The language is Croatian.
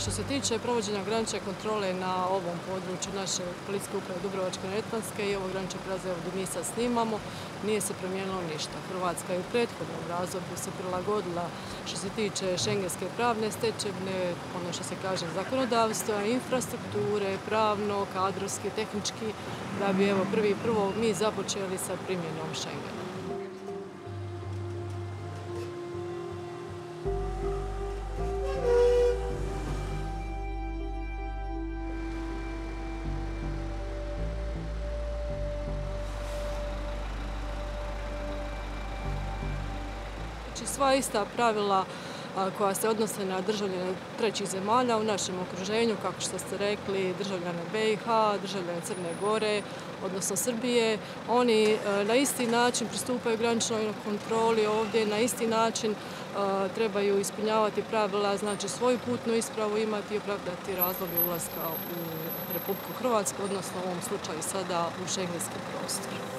Što se tiče provođenja granične kontrole na ovom području naše policijske uprave Dubrovačke-Neretvanske i ovog graničnog prijelaza gdje mi sad snimamo, nije se promijenilo ništa. Hrvatska je u prethodnom razdoblju se prilagodila što se tiče šengenske pravne stečevine, ono što se kaže zakonodavstva, infrastrukture, pravno, kadrovski, tehnički, da bi evo prvi prvo mi započeli sa primjenom Schengena. Znači sva ista pravila koja se odnose na državljane trećih zemalja u našem okruženju, kako što ste rekli, državljane BiH, državljane Crne Gore, odnosno Srbije. Oni na isti način pristupaju graničnoj kontroli ovdje, na isti način trebaju ispunjavati pravila, znači svoju putnu ispravu imati i opravdati razloge ulaska u Republiku Hrvatsku, odnosno u ovom slučaju sada u šengenski prostor.